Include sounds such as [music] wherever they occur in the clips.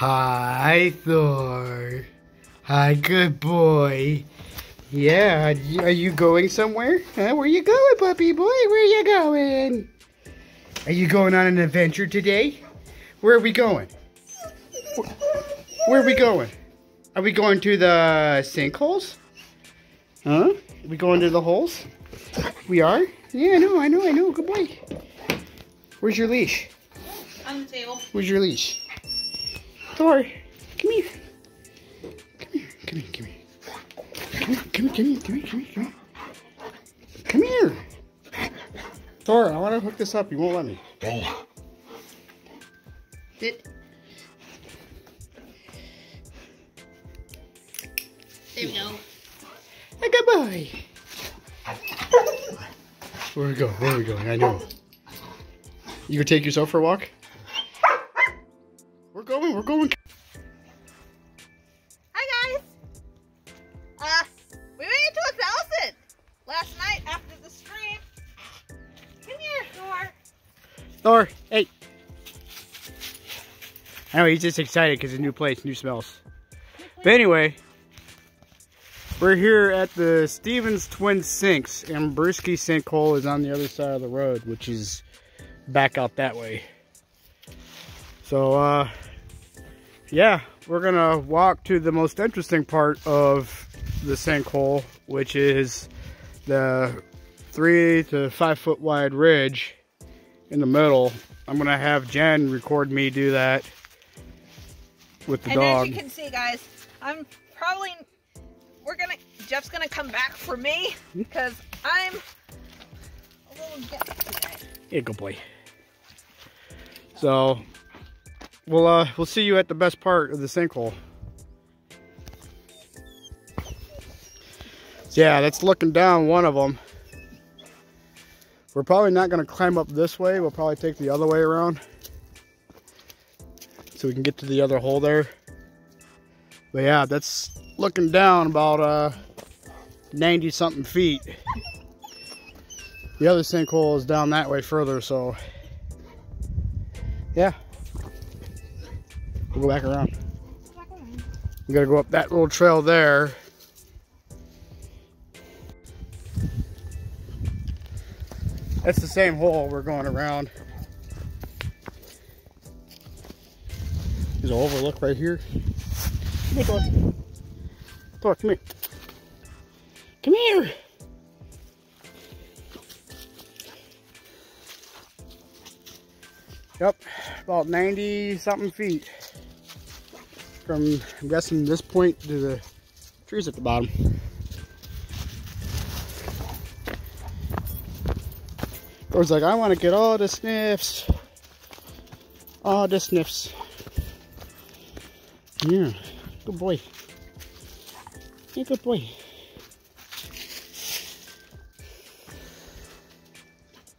Hi, Thor. Hi, good boy. Yeah, are you going somewhere? Huh? Where you going, puppy boy? Where you going? Are you going on an adventure today? Where are we going? Where are we going? Are we going to the sinkholes? Huh? Are we going to the holes? We are? Yeah, I know, I know, I know. Good boy. Where's your leash? On the table. Where's your leash? Thor, come here. Come here, come here, come here. Come here, come here, come here, come here, come here. Come here. Thor, I want to hook this up. You won't let me. Sit. There we go. A good boy. Where we go? Where we going? I know. You gonna take yourself for a walk? Thor, hey. I know he's just excited because it's a new place, new smells. But anyway, we're here at the Stevens Twin Sinks, and Bruski Sinkhole is on the other side of the road, which is back out that way. So, uh, yeah, we're gonna walk to the most interesting part of the sinkhole, which is the three to five foot wide ridge in the middle. I'm gonna have Jen record me do that with the and dog. as you can see, guys, I'm probably we're gonna Jeff's gonna come back for me because I'm a little gassy today. Yeah, good boy. So we'll uh we'll see you at the best part of the sinkhole. Yeah, that's looking down one of them. We're probably not going to climb up this way. We'll probably take the other way around. So we can get to the other hole there. But yeah, that's looking down about uh 90 something feet. The other sinkhole is down that way further, so yeah. We'll go back around. We gotta go up that little trail there. That's the same hole we're going around. There's an overlook right here. Come here, Thor. Thor, come here. Come here. Yep, about 90 something feet from, I'm guessing, this point to the trees at the bottom. Thor's like, I want to get all the sniffs. All the sniffs. Yeah, good boy. Yeah, good boy.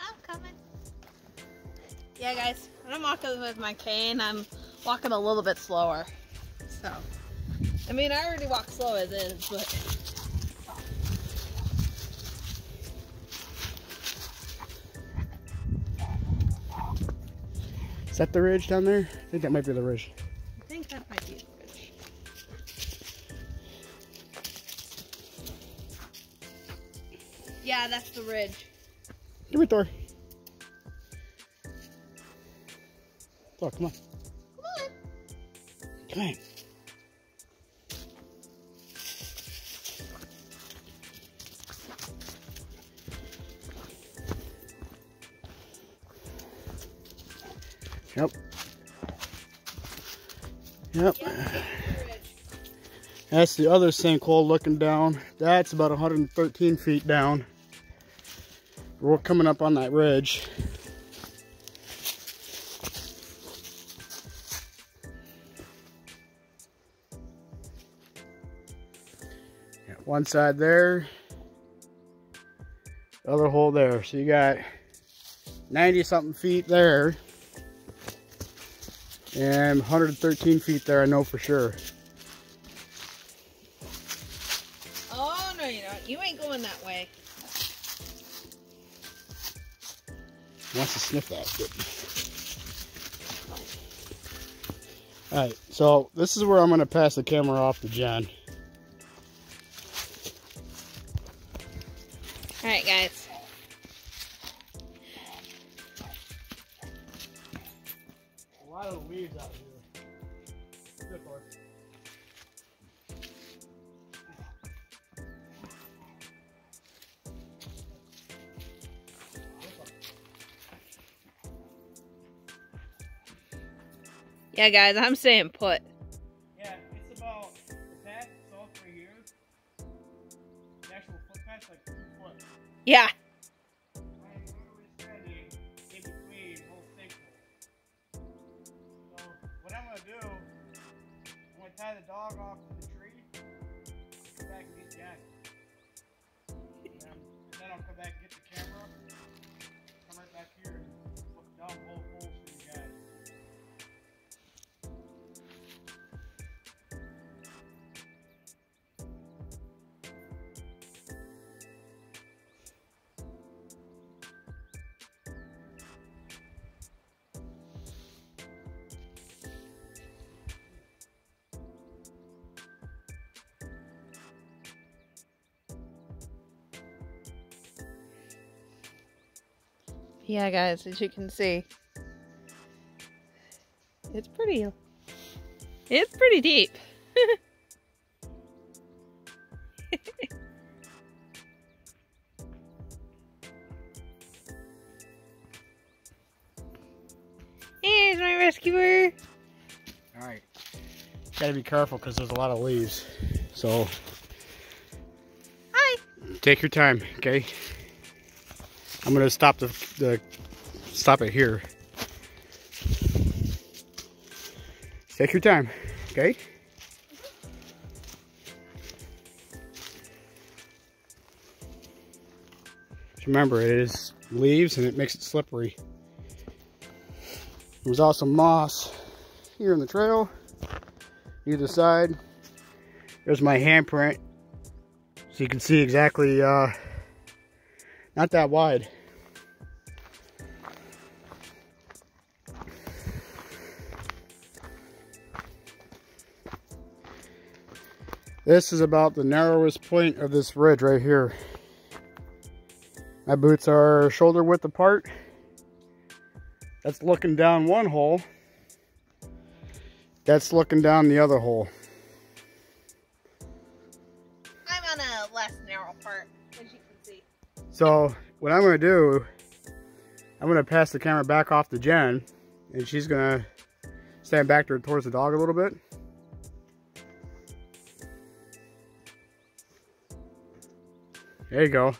I'm coming. Yeah, guys, when I'm walking with my cane, I'm walking a little bit slower. So, I mean, I already walk slow as is, but. Is that the ridge down there? I think that might be the ridge. I think that might be the bridge. Yeah, that's the ridge. Give me Thor. Thor, come on. Come on. Come on. Yep. Yep. That's the other sinkhole looking down. That's about 113 feet down. We're coming up on that ridge. One side there, other hole there. So you got 90 something feet there and 113 feet there, I know for sure. Oh, no, you don't. You ain't going that way. He wants to sniff that. Alright, so this is where I'm going to pass the camera off to Jen. Alright, guys. Yeah, guys, I'm staying put. Tie the dog off to the tree, come back and get then, and then I'll come back Yeah, guys, as you can see, it's pretty. It's pretty deep. [laughs] Here's my rescuer. Alright. Gotta be careful because there's a lot of leaves. So Hi. take your time, okay? I'm gonna stop the, the stop it here. Take your time, okay? Just remember, it is leaves and it makes it slippery. There's also moss here in the trail, either side. There's my handprint, so you can see exactly, uh, not that wide. This is about the narrowest point of this ridge right here. My boots are shoulder width apart. That's looking down one hole. That's looking down the other hole. So what I'm gonna do, I'm gonna pass the camera back off to Jen, and she's gonna stand back towards the dog a little bit. There you go.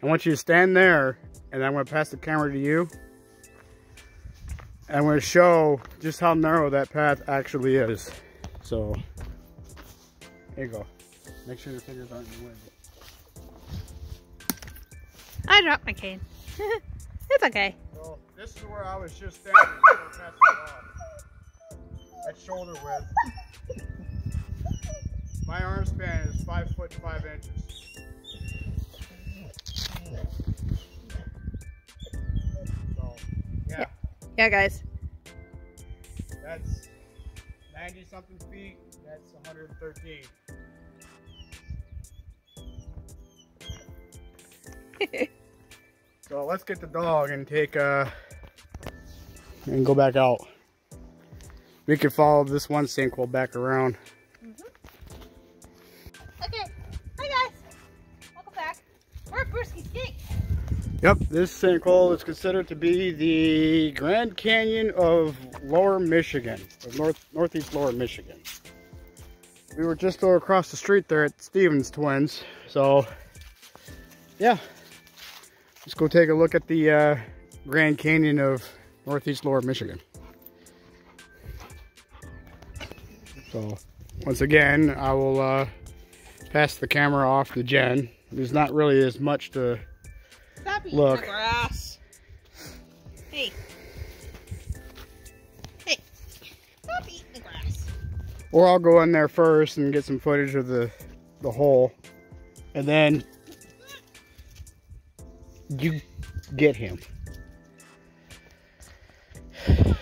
I want you to stand there, and I'm gonna pass the camera to you. And I'm gonna show just how narrow that path actually is. So, there you go. Make sure your fingers aren't in the way. I dropped my cane. [laughs] it's okay. So this is where I was just standing before passing it off. At shoulder width. My arm span is five foot five inches. So yeah, Yeah, guys. that's 90 something feet. That's 113. [laughs] So let's get the dog and take uh and go back out. We can follow this one sinkhole back around. Okay. Hi, guys. Welcome back. We're at. Yep, this sinkhole is considered to be the Grand Canyon of Lower Michigan, of North Northeast Lower Michigan. We were just over across the street there at Stevens Twins, so yeah, let's go take a look at the uh, Grand Canyon of Northeast Lower Michigan. So once again, I will uh, pass the camera off to Jen. There's not really as much to Stop Look. the grass. Hey. Hey. Stop eating the grass. Or I'll go in there first and get some footage of the the hole, and then you get him. Yep,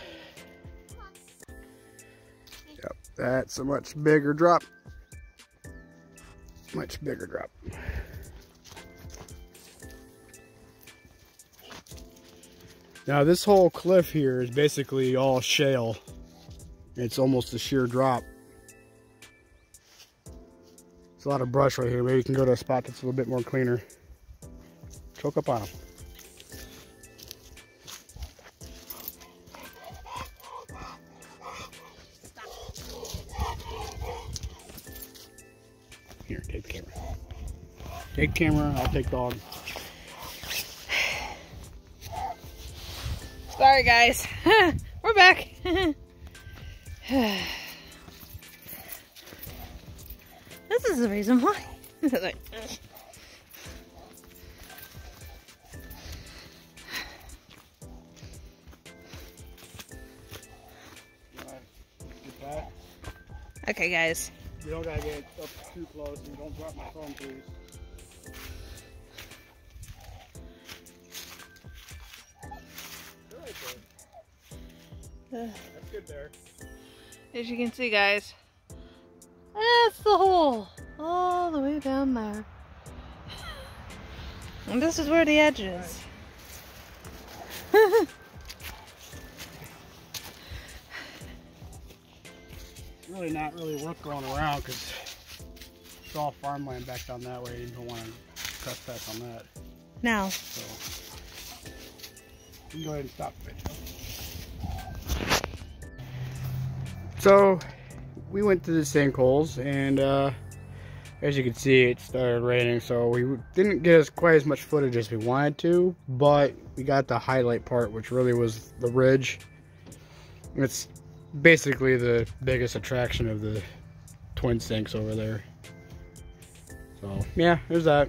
That's a much bigger drop. Much bigger drop. Now this whole cliff here is basically all shale. It's almost a sheer drop. It's a lot of brush right here. Maybe you can go to a spot that's a little bit more cleaner. Choke up on them. Here, take the camera. Take camera, I'll take dog. Sorry, guys. [laughs] We're back. [sighs] this is the reason why. [laughs] okay, guys. You don't gotta get up too close and don't drop my phone, please. That's good there. As you can see, guys, that's the hole all the way down there. And this is where the edge is. [laughs] really not really worth going around because it's all farmland back down that way. You don't want to trespass on that. Now. So, you can go ahead and stop the video. So, we went to the sinkholes and uh, as you can see it started raining so we didn't get as quite as much footage as we wanted to but we got the highlight part which really was the ridge it's basically the biggest attraction of the twin sinks over there. So yeah, there's that.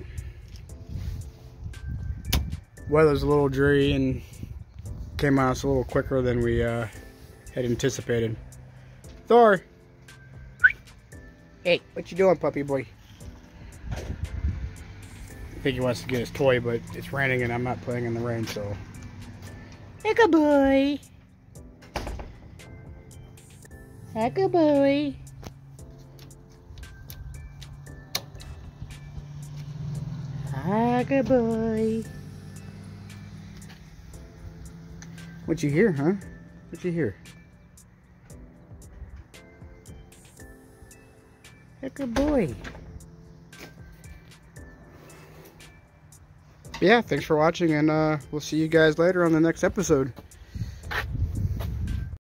Weather's a little dreary and came on us a little quicker than we uh, had anticipated. Thor! Hey, what you doing, puppy boy? I think he wants to get his toy, but it's raining and I'm not playing in the rain, so... Hey, good boy! Good boy. Good boy. What you hear, huh? What you hear? Boy. Yeah, thanks for watching, and uh, we'll see you guys later on the next episode.